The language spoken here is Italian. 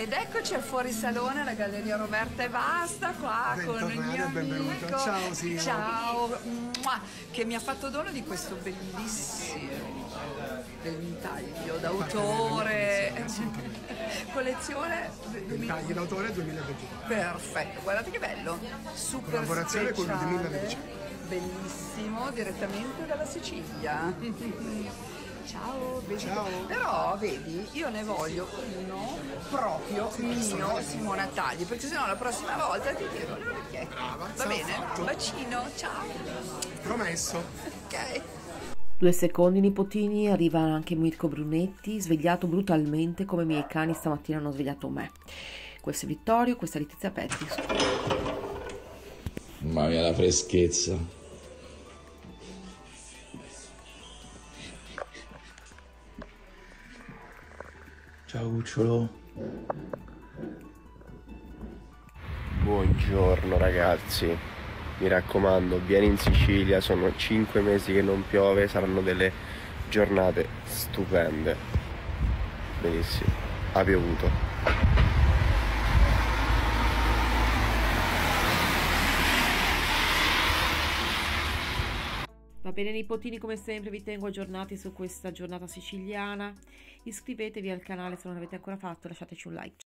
Ed eccoci al fuorisalone alla Galleria Roberta e Basta, qua con il mio amico. Ciao, Sira. Ciao, Mua, che mi ha fatto dono di questo bellissimo ventaglio d'autore. Collezione Tagli d'autore 2024. Perfetto, guardate che bello. Super Collaborazione con il speciale. 2019. Bellissimo, direttamente dalla Sicilia. Ciao, vedi? Ciao. Però vedi, io ne voglio uno proprio mio Simona Tagli, perché sennò la prossima volta ti tiro le orecchie. Brava, Va bene? fatto. Bacino, ciao. Promesso. Ok. Due secondi nipotini, arriva anche Mirko Brunetti, svegliato brutalmente come i miei cani stamattina hanno svegliato me. Questo è Vittorio, questa è Letizia Pettis. Mamma mia, la freschezza. Ciao cucciolo. Buongiorno ragazzi, mi raccomando, vieni in Sicilia, sono 5 mesi che non piove, saranno delle giornate stupende. Benissimo, ha piovuto. Va bene nipotini, come sempre vi tengo aggiornati su questa giornata siciliana. Iscrivetevi al canale se non l'avete ancora fatto, lasciateci un like.